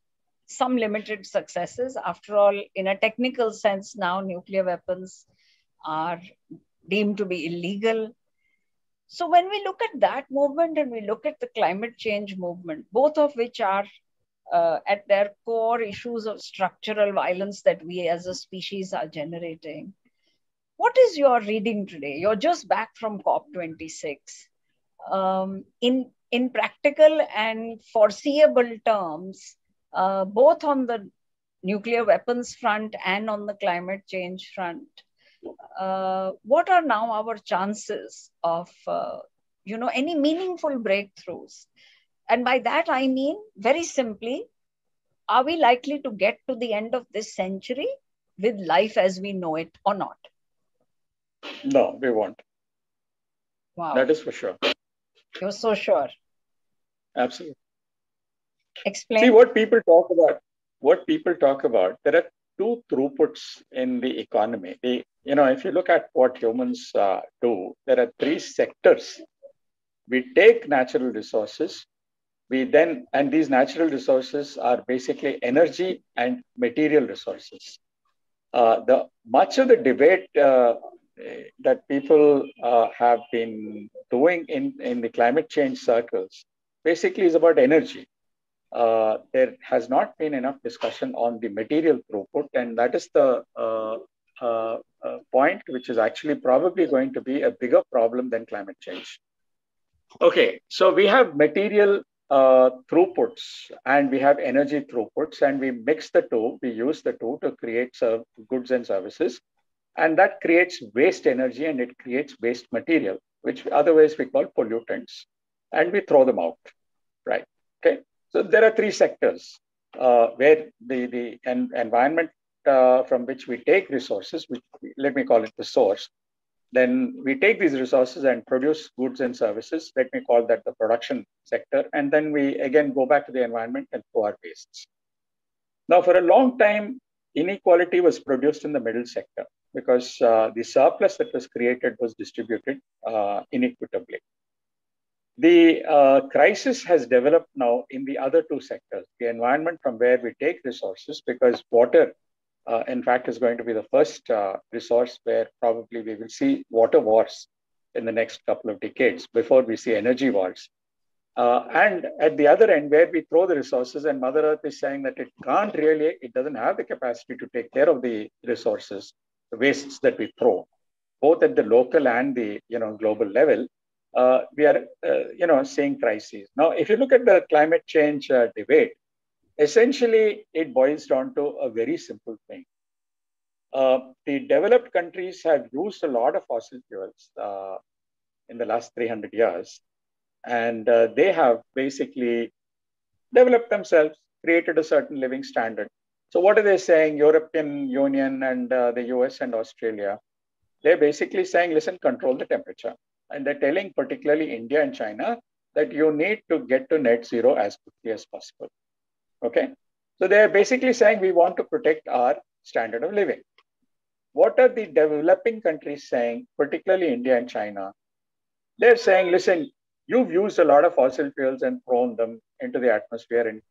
some limited successes. After all, in a technical sense, now nuclear weapons are deemed to be illegal. So when we look at that movement and we look at the climate change movement, both of which are uh, at their core issues of structural violence that we as a species are generating. What is your reading today? You're just back from COP26. Um, in, in practical and foreseeable terms, uh, both on the nuclear weapons front and on the climate change front. Uh, what are now our chances of, uh, you know, any meaningful breakthroughs? And by that I mean, very simply, are we likely to get to the end of this century with life as we know it or not? No, we won't. Wow. That is for sure. You're so sure. Absolutely. Explain. See what people talk about. What people talk about. There are two throughputs in the economy. The, you know, if you look at what humans uh, do, there are three sectors. We take natural resources. We then, and these natural resources are basically energy and material resources. Uh, the much of the debate uh, that people uh, have been doing in, in the climate change circles basically is about energy uh, there has not been enough discussion on the material throughput, and that is the uh, uh, point which is actually probably going to be a bigger problem than climate change. Okay, so we have material uh, throughputs and we have energy throughputs, and we mix the two, we use the two to create serve, goods and services. And that creates waste energy and it creates waste material, which otherwise we call pollutants, and we throw them out, right? Okay. So there are three sectors uh, where the, the en- environment uh, from which we take resources, which let me call it the source, then we take these resources and produce goods and services. Let me call that the production sector. And then we again go back to the environment and throw our wastes. Now, for a long time, inequality was produced in the middle sector because uh, the surplus that was created was distributed uh, inequitably. The uh, crisis has developed now in the other two sectors the environment from where we take resources, because water, uh, in fact, is going to be the first uh, resource where probably we will see water wars in the next couple of decades before we see energy wars. Uh, and at the other end, where we throw the resources, and Mother Earth is saying that it can't really, it doesn't have the capacity to take care of the resources, the wastes that we throw, both at the local and the you know global level uh, we are, uh, you know, seeing crises. Now, if you look at the climate change uh, debate, essentially it boils down to a very simple thing. Uh, the developed countries have used a lot of fossil fuels uh, in the last 300 years, and uh, they have basically developed themselves, created a certain living standard. So, what are they saying? European Union and the US and Australia, they're basically saying, listen, control the temperature and they're telling particularly India and China that you need to get to net zero as quickly as possible. Okay. So they're basically saying we want to protect our standard of living. What are the developing countries saying, particularly India and China? They're saying, listen, you've used a lot of fossil fuels and thrown them into the atmosphere and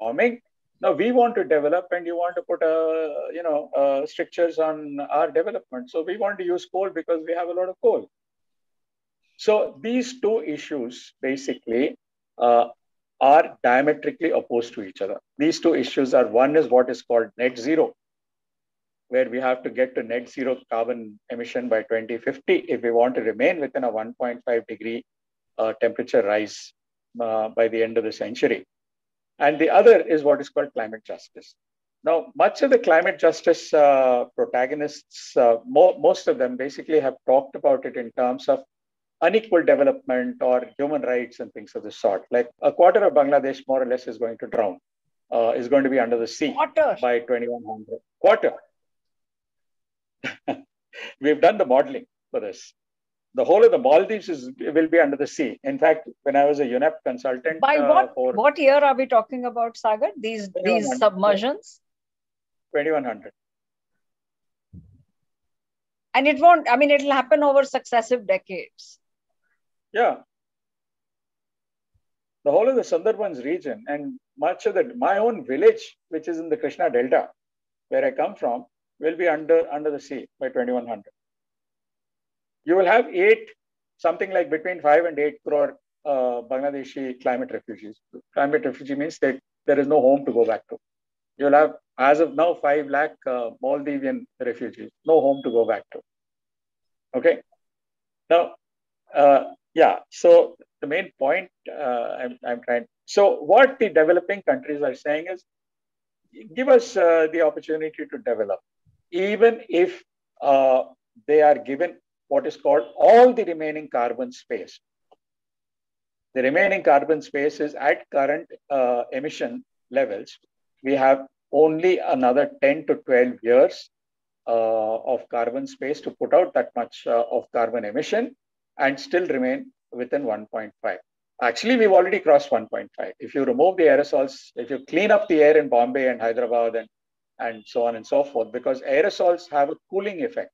warming. Now we want to develop, and you want to put a you know uh, strictures on our development. So we want to use coal because we have a lot of coal. So these two issues basically uh, are diametrically opposed to each other. These two issues are one is what is called net zero, where we have to get to net zero carbon emission by 2050 if we want to remain within a 1.5 degree uh, temperature rise uh, by the end of the century. And the other is what is called climate justice. Now, much of the climate justice uh, protagonists, uh, mo- most of them basically have talked about it in terms of unequal development or human rights and things of this sort. Like a quarter of Bangladesh, more or less, is going to drown, uh, is going to be under the sea Water. by 2100. Quarter. We've done the modeling for this the whole of the Maldives is will be under the sea. In fact, when I was a UNEP consultant, by what uh, for what year are we talking about, Sagar? These these submersions. Twenty one hundred. And it won't. I mean, it'll happen over successive decades. Yeah. The whole of the Sundarbans region and much of the my own village, which is in the Krishna Delta, where I come from, will be under under the sea by twenty one hundred you will have eight, something like between five and eight crore uh, Bangladeshi climate refugees. Climate refugee means that there is no home to go back to. You'll have, as of now, five lakh uh, Maldivian refugees, no home to go back to. Okay. Now, uh, yeah. So the main point uh, I'm, I'm trying. So what the developing countries are saying is, give us uh, the opportunity to develop, even if uh, they are given what is called all the remaining carbon space. The remaining carbon space is at current uh, emission levels. We have only another 10 to 12 years uh, of carbon space to put out that much uh, of carbon emission and still remain within 1.5. Actually, we've already crossed 1.5. If you remove the aerosols, if you clean up the air in Bombay and Hyderabad and, and so on and so forth, because aerosols have a cooling effect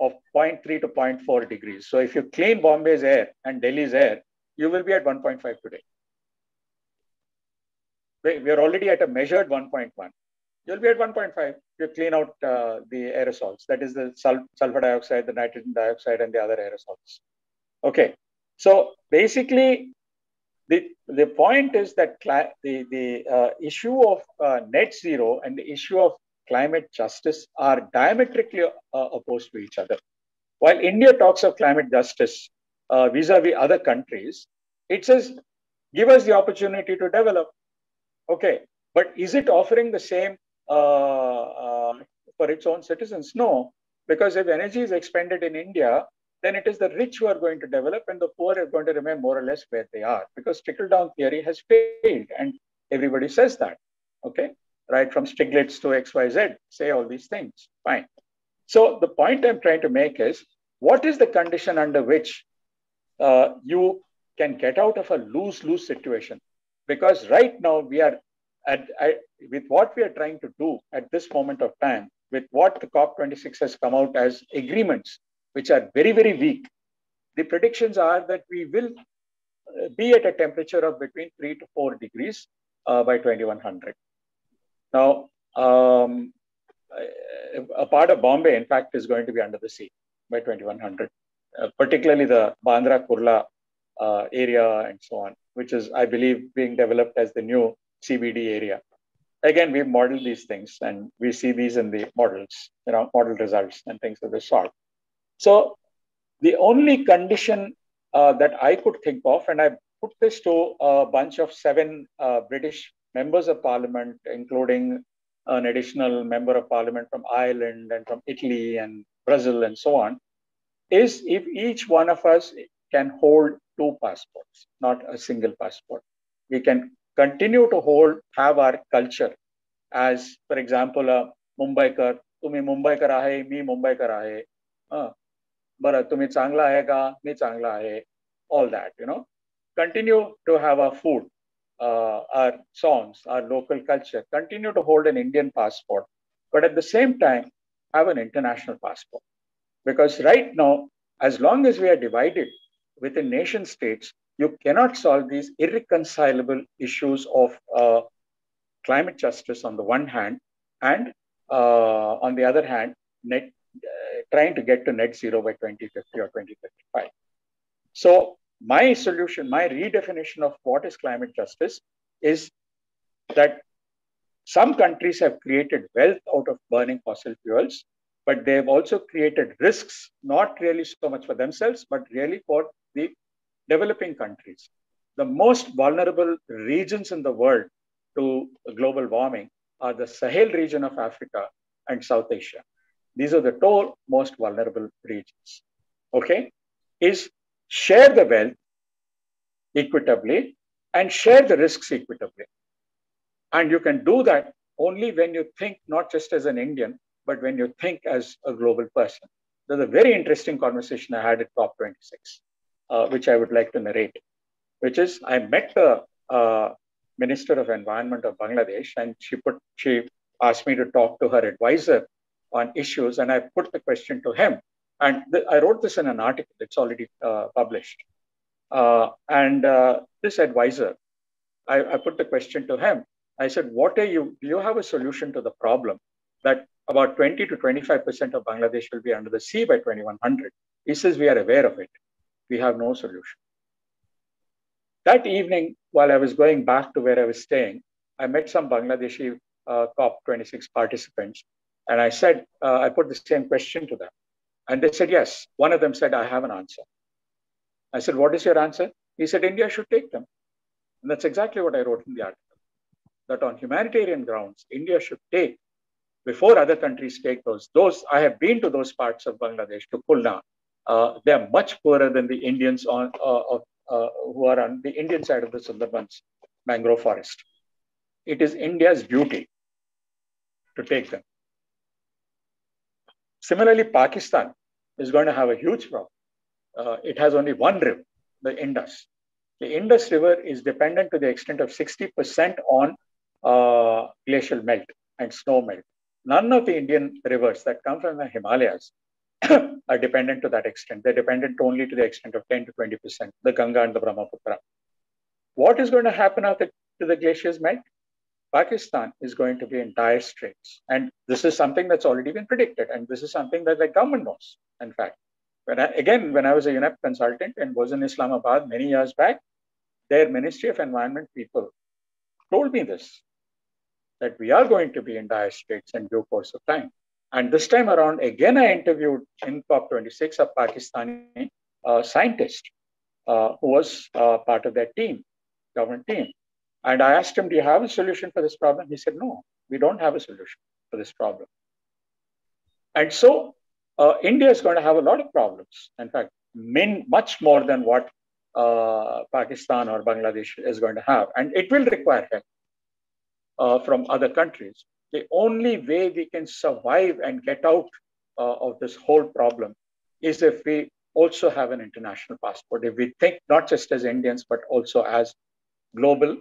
of 0.3 to 0.4 degrees. So if you clean Bombay's air and Delhi's air, you will be at 1.5 today. We are already at a measured 1.1. You'll be at 1.5. You clean out uh, the aerosols. That is the sul sulfur dioxide, the nitrogen dioxide, and the other aerosols. Okay. So basically, the, the point is that the, the uh, issue of uh, net zero and the issue of climate justice are diametrically uh, opposed to each other. While India talks of climate justice uh, vis-a-vis other countries, it says, give us the opportunity to develop. Okay, but is it offering the same uh, uh, for its own citizens? No, because if energy is expended in India, then it is the rich who are going to develop and the poor are going to remain more or less where they are because trickle down theory has failed and everybody says that. Okay right from Stiglitz to XYZ, say all these things. Fine. So the point I'm trying to make is what is the condition under which uh, you can get out of a lose lose situation? Because right now we are at, I, with what we are trying to do at this moment of time, with what the COP26 has come out as agreements, which are very, very weak, the predictions are that we will uh, be at a temperature of between 3 to 4 degrees uh, by 2100. Now, um, a part of Bombay, in fact, is going to be under the sea by 2100, uh, particularly the Bandra Kurla uh, area and so on, which is, I believe, being developed as the new CBD area. Again, we've modeled these things and we see these in the models, you know, model results and things of this sort. So the only condition uh, that I could think of, and I put this to a bunch of seven uh, British members of parliament, including an additional member of parliament from Ireland and from Italy and Brazil and so on, is if each one of us can hold two passports, not a single passport. We can continue to hold, have our culture as, for example, a Mumbaikar, tumi Mumbaikar ahe, me Mumbaikar ahe. Uh, बरं तुम्ही चांगला आहे का मी चांगला आहे all that you know continue to have our food uh, our songs our local culture continue to hold an indian passport but at the same time have an international passport because right now as long as we are divided within nation states you cannot solve these irreconcilable issues of uh, climate justice on the one hand, and uh, on the other hand, net, uh, trying to get to net zero by 2050 or 2055. So, my solution, my redefinition of what is climate justice is that some countries have created wealth out of burning fossil fuels, but they've also created risks, not really so much for themselves, but really for the developing countries. The most vulnerable regions in the world to global warming are the Sahel region of Africa and South Asia. These are the two most vulnerable regions. Okay? Is share the wealth equitably and share the risks equitably. And you can do that only when you think not just as an Indian, but when you think as a global person. There's a very interesting conversation I had at COP26 uh, which I would like to narrate, which is I met the uh, Minister of Environment of Bangladesh, and she put she asked me to talk to her advisor on issues, and I put the question to him. And th- I wrote this in an article; it's already uh, published. Uh, and uh, this advisor, I, I put the question to him. I said, "What are you? Do you have a solution to the problem that about 20 to 25 percent of Bangladesh will be under the sea by 2100?" He says, "We are aware of it." we have no solution. That evening, while I was going back to where I was staying, I met some Bangladeshi uh, COP26 participants. And I said, uh, I put the same question to them. And they said, yes. One of them said, I have an answer. I said, what is your answer? He said, India should take them. And that's exactly what I wrote in the article. That on humanitarian grounds, India should take, before other countries take those, those, I have been to those parts of Bangladesh, to Khulna, uh, they are much poorer than the Indians on uh, uh, who are on the Indian side of the Sundarbans mangrove forest. It is India's duty to take them. Similarly, Pakistan is going to have a huge problem. Uh, it has only one river, the Indus. The Indus River is dependent to the extent of 60% on uh, glacial melt and snow melt. None of the Indian rivers that come from the Himalayas are dependent to that extent. They're dependent only to the extent of 10 to 20%, the Ganga and the Brahmaputra. What is going to happen after the glaciers melt? Pakistan is going to be in dire straits. And this is something that's already been predicted. And this is something that the government knows, in fact. When I, again, when I was a UNEP consultant and was in Islamabad many years back, their Ministry of Environment people told me this, that we are going to be in dire straits in due course of time. And this time around, again, I interviewed in COP26 a Pakistani uh, scientist uh, who was uh, part of that team, government team. And I asked him, Do you have a solution for this problem? He said, No, we don't have a solution for this problem. And so uh, India is going to have a lot of problems. In fact, min, much more than what uh, Pakistan or Bangladesh is going to have. And it will require help uh, from other countries the only way we can survive and get out uh, of this whole problem is if we also have an international passport, if we think not just as Indians, but also as global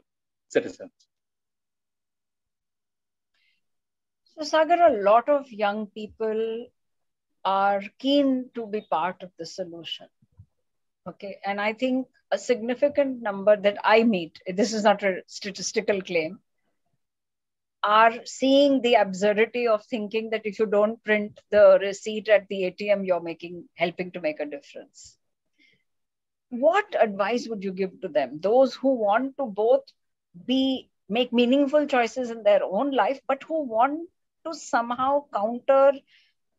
citizens. So, Sagar, a lot of young people are keen to be part of the solution. Okay. And I think a significant number that I meet, this is not a statistical claim, are seeing the absurdity of thinking that if you don't print the receipt at the ATM, you're making helping to make a difference. What advice would you give to them? Those who want to both be make meaningful choices in their own life, but who want to somehow counter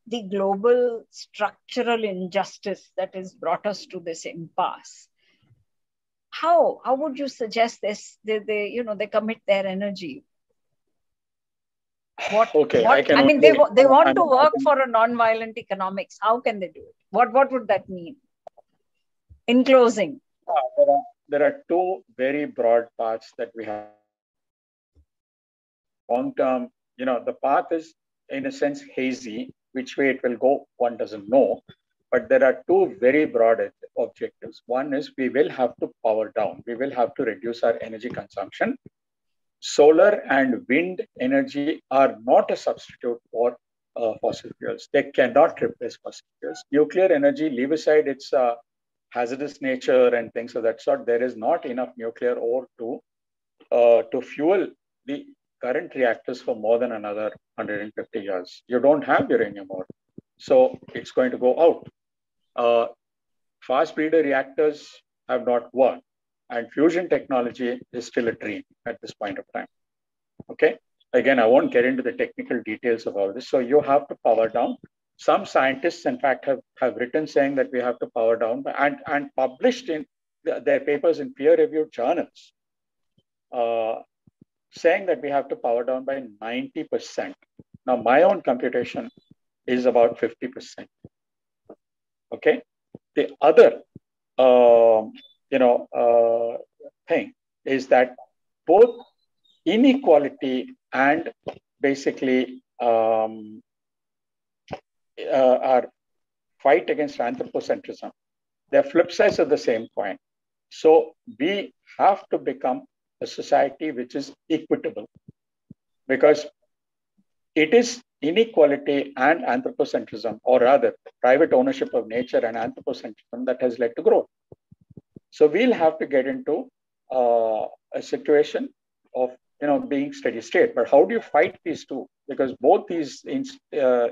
the global structural injustice that has brought us to this impasse. How how would you suggest this they, they you know they commit their energy? What okay what, i, can I mean they, they want to work for a non-violent economics. How can they do it? What what would that mean? In closing. Uh, there, are, there are two very broad paths that we have long term you know the path is in a sense hazy which way it will go, one doesn't know. But there are two very broad objectives. One is we will have to power down, we will have to reduce our energy consumption. Solar and wind energy are not a substitute for uh, fossil fuels. They cannot replace fossil fuels. Nuclear energy, leave aside its uh, hazardous nature and things of that sort, there is not enough nuclear ore to, uh, to fuel the current reactors for more than another 150 years. You don't have uranium ore. So it's going to go out. Uh, fast breeder reactors have not worked. And fusion technology is still a dream at this point of time. Okay. Again, I won't get into the technical details of all this. So you have to power down. Some scientists, in fact, have, have written saying that we have to power down and, and published in their papers in peer-reviewed journals. Uh, saying that we have to power down by 90%. Now, my own computation is about 50%. Okay. The other, uh, you know, uh, thing is that both inequality and basically um, uh, our fight against anthropocentrism, they're flip sides of the same coin. So we have to become a society which is equitable because it is inequality and anthropocentrism, or rather, private ownership of nature and anthropocentrism that has led to growth. So we'll have to get into uh, a situation of you know being steady state. But how do you fight these two? Because both these uh,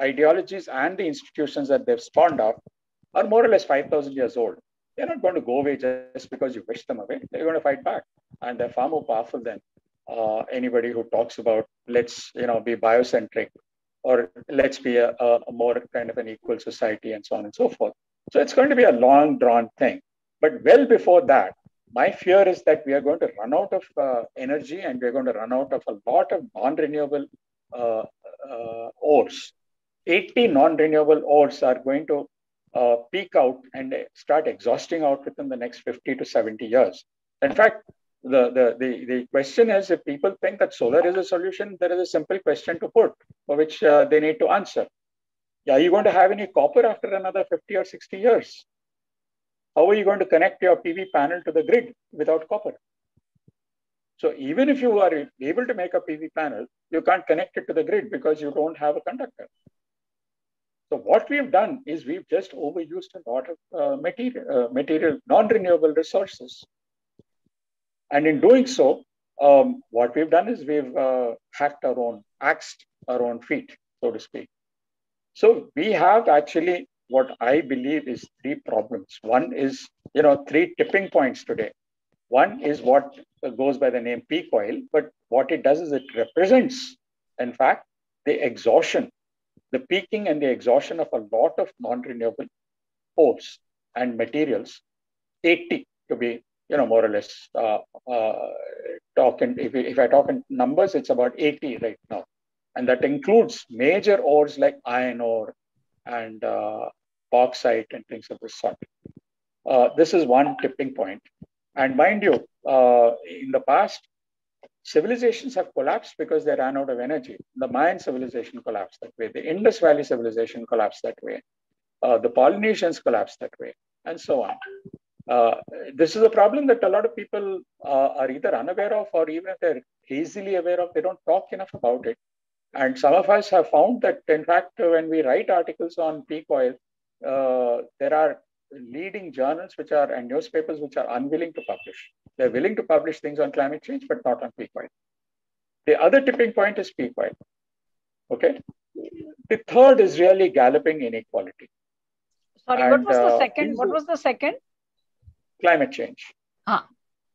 ideologies and the institutions that they've spawned off are more or less 5,000 years old they're not going to go away just because you wish them away. They're going to fight back, and they're far more powerful than uh, anybody who talks about let's you know be biocentric or let's be a, a, more kind of an equal society and so on and so forth. So it's going to be a long drawn thing. But well before that, my fear is that we are going to run out of uh, energy and we're going to run out of a lot of non renewable uh, uh, ores. 80 non renewable ores are going to uh, peak out and start exhausting out within the next 50 to 70 years. In fact, the, the, the, the question is if people think that solar is a solution, there is a simple question to put for which uh, they need to answer. Are you going to have any copper after another 50 or 60 years? How are you going to connect your PV panel to the grid without copper? So even if you are able to make a PV panel, you can't connect it to the grid because you don't have a conductor. So what we've done is we've just overused a lot of uh, material, uh, material non-renewable resources. And in doing so, um, what we've done is we've uh, hacked our own, axed our own feet, so to speak. So we have actually what I believe is three problems. One is, you know, three tipping points today. One is what goes by the name peak oil, but what it does is it represents, in fact, the exhaustion the peaking and the exhaustion of a lot of non-renewable ores and materials, 80 to be, you know, more or less uh, uh, talking, if, if I talk in numbers, it's about 80 right now. And that includes major ores like iron ore and uh, bauxite and things of this sort. Uh, this is one tipping point. And mind you, uh, in the past, civilizations have collapsed because they ran out of energy. The Mayan civilization collapsed that way. The Indus Valley civilization collapsed that way. Uh, the Polynesians collapsed that way, and so on. Uh, this is a problem that a lot of people uh, are either unaware of, or even if they're hazily aware of. They don't talk enough about it. And some of us have found that, in fact, when we write articles on peak oil, uh, there are leading journals which are and newspapers which are unwilling to publish. They're willing to publish things on climate change, but not on peak oil. The other tipping point is peak oil. Okay. The third is really galloping inequality. Sorry, and, what was the uh, second? What was the second? Climate change. Ah.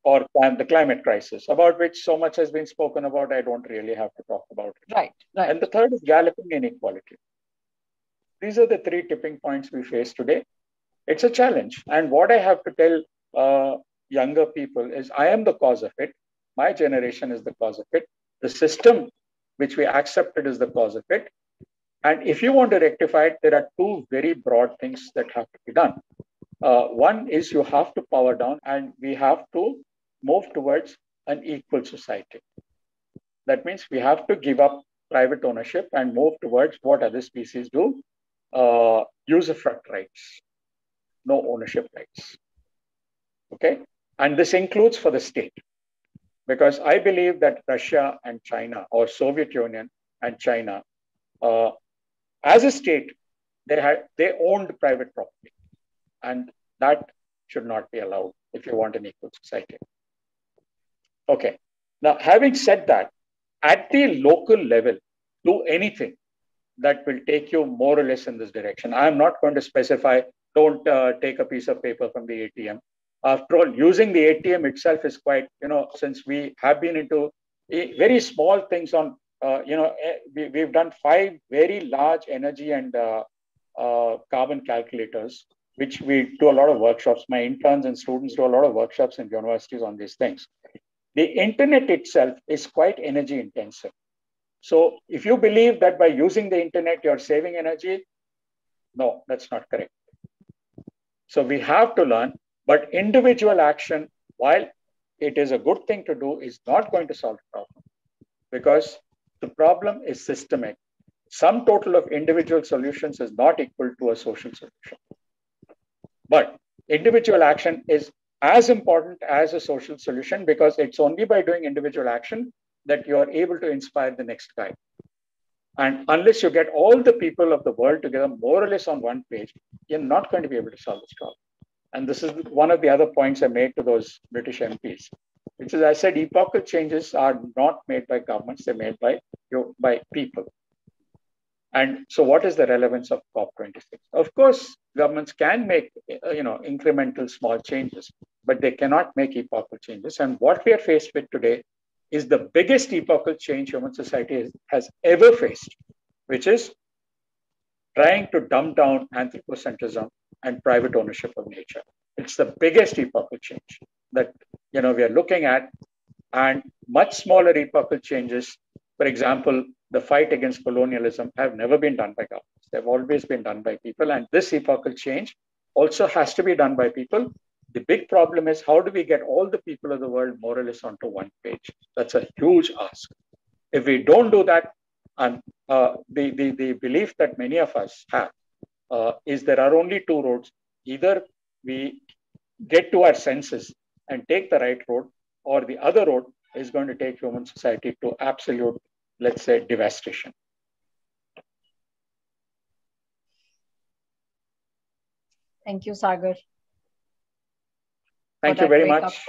Or the climate crisis, about which so much has been spoken about. I don't really have to talk about it. Right, right. And the third is galloping inequality. These are the three tipping points we face today. It's a challenge. And what I have to tell uh, younger people is I am the cause of it. My generation is the cause of it. The system which we accepted is the cause of it. And if you want to rectify it, there are two very broad things that have to be done. Uh, one is you have to power down, and we have to move towards an equal society. That means we have to give up private ownership and move towards what other species do uh, usufruct rights, no ownership rights. Okay? And this includes for the state. Because I believe that Russia and China, or Soviet Union and China, uh, as a state, they had they owned private property, and that should not be allowed if you want an equal society. Okay. Now, having said that, at the local level, do anything that will take you more or less in this direction. I'm not going to specify. Don't uh, take a piece of paper from the ATM. After all, using the ATM itself is quite, you know, since we have been into very small things on uh, you know, eh, we, we've done five very large energy and uh, carbon calculators, which we do a lot of workshops. My interns and students do a lot of workshops in universities on these things. The internet itself is quite energy intensive. So if you believe that by using the internet, you're saving energy, no, that's not correct. So we have to learn, but individual action, while it is a good thing to do, is not going to solve the problem because the problem is systemic. Sum total of individual solutions is not equal to a social solution. But individual action is as important as a social solution because it's only by doing individual action that you are able to inspire the next guy. And unless you get all the people of the world together more or less on one page, you're not going to be able to solve this problem. And this is one of the other points I made to those British MPs which is, I said, epochal changes are not made by governments, they're made by, you, by people. And so, what is the relevance of COP26? Of course, governments can make uh, you know incremental small changes, but they cannot make epochal changes. And what we are faced with today is the biggest epochal change human society has, ever faced, which is trying to dumb down anthropocentrism and private ownership of nature. It's the biggest epochal change that you know we are looking at, and much smaller epochal changes. For example, the fight against colonialism have never been done by governments. They've always been done by people, and this epochal change also has to be done by people. The big problem is how do we get all the people of the world more or less onto one page? That's a huge ask. If we don't do that, and uh, the, the, the belief that many of us have uh, is there are only two roads. Either we get to our senses and take the right road, or the other road is going to take human society to absolute, let's say, devastation. Thank you, Sagar. Thank you very much.